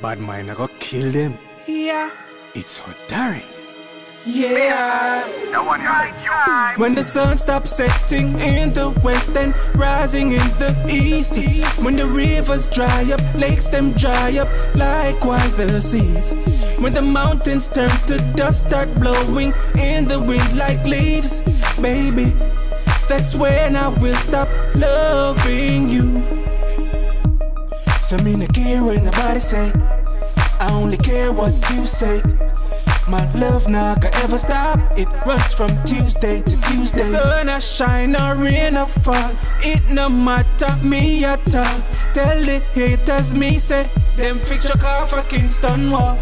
Bad mind, I go kill them. Yeah, It's so daring. yeah. No one right time. When the sun stops setting in the west and rising in the east. When the rivers dry up, lakes them dry up, likewise the seas. When the mountains turn to dust, start blowing in the wind like leaves. Baby, that's when I will stop loving you. So me no care when nobody say, I only care what you say. My love not gonna ever stop. It runs from Tuesday to Tuesday. Sun a shine or rain a fall. It no matter me at all. Tell the haters me say them fix your car for Kingston Wharf.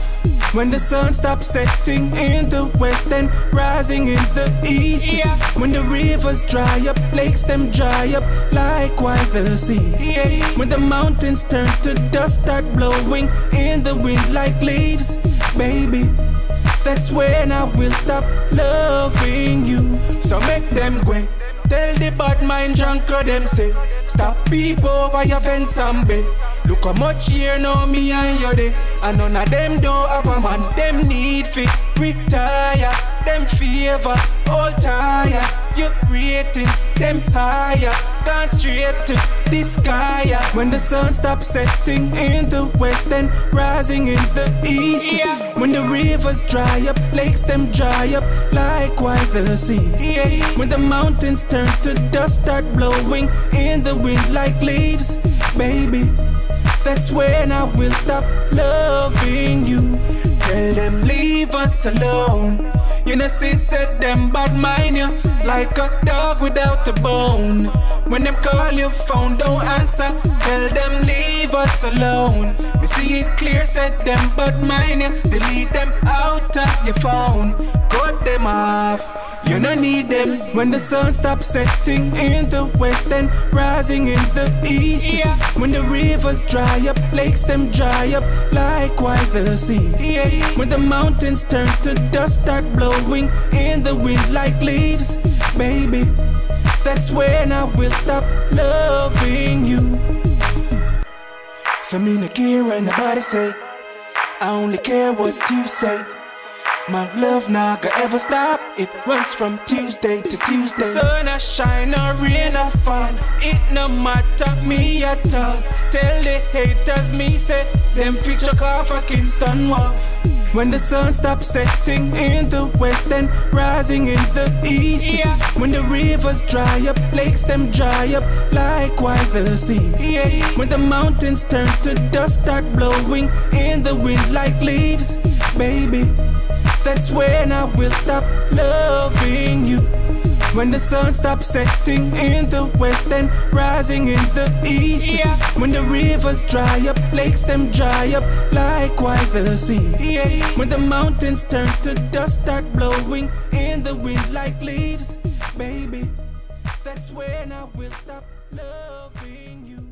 When the sun stops setting in the west and rising in the east. Yeah. When the rivers dry up, lakes them dry up, likewise the seas. Yeah. When the mountains turn to dust, start blowing in the wind like leaves, baby. That's when I will stop loving you. So make them go. Tell the bad mind drunker them say Stop people over your fence and bay Look how much here know me and you day And none of them don't have a man Them need fit retire Them favor all tire Your ratings them higher Gone straight to the sky. When the sun stops setting in the west and rising in the east yeah. When the rivers dry up, lakes them dry up Likewise the seas yeah. When the mountains turn to dust, start blowing in the wind like leaves Baby, that's when I will stop loving you. Tell them leave us alone. You know see said them bad mind you Like a dog without a bone. When them call your phone don't answer. Tell them leave us alone. Me see it clear said them bad mind you Delete them out of your phone. Cut them off you no need them when the sun stops setting in the west and rising in the east. Yeah. When the rivers dry up, lakes them dry up, likewise the seas. Yeah. When the mountains turn to dust, start blowing in the wind like leaves, baby. That's when I will stop loving you. So me no care when nobody say. I only care what you say. My love not gonna ever stop. It runs from Tuesday to Tuesday. Sun a shine or rain a fall. It no matter me at all. Tell the haters me say them your car for Kingston Wharf. When the sun stops setting in the west and rising in the east. Yeah. When the rivers dry up, lakes them dry up, likewise the seas. Yeah. When the mountains turn to dust, start blowing in the wind like leaves, baby. That's when I will stop loving you. When the sun stops setting in the west and rising in the east. Yeah. When the rivers dry up, lakes them dry up, likewise the seas. Yeah. When the mountains turn to dust, start blowing in the wind like leaves, baby. That's when I will stop loving you.